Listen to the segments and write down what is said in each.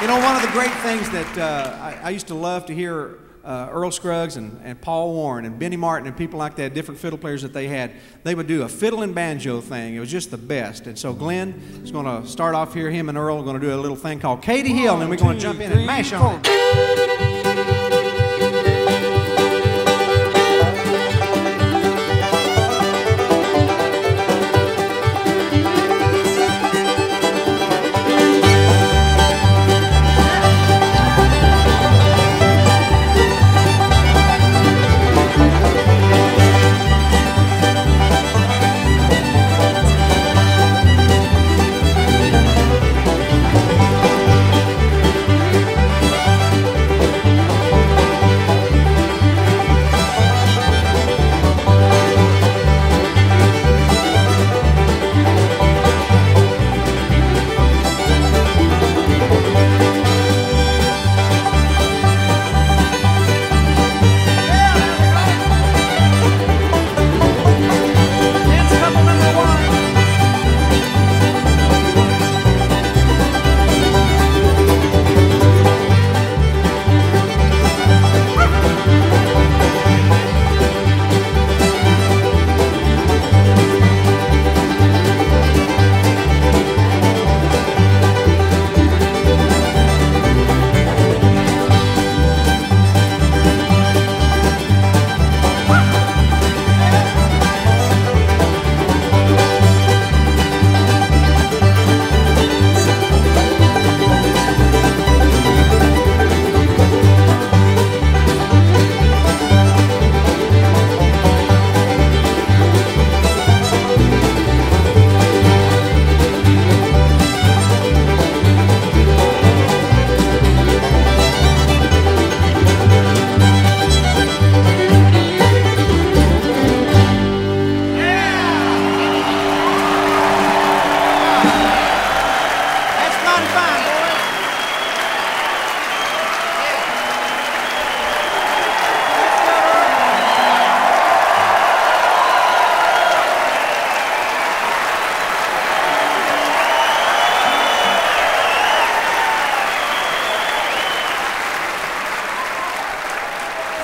You know, one of the great things that uh, I, I, used to love to hear uh, Earl Scruggs and, and Paul Warren and Benny Martin and people like that, different fiddle players that they had, they would do a fiddle and banjo thing. It was just the best. And so Glenn is going to start off here. Him and Earl are going to do a little thing called Katy Hill, and we're going to jump in and mash on it.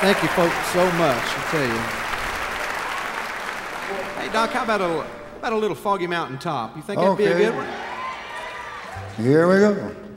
Thank you, folks, so much. I tell you. Hey, Doc, how about a how about a little Foggy Mountain Top? You think that'd be a good one? Here we go.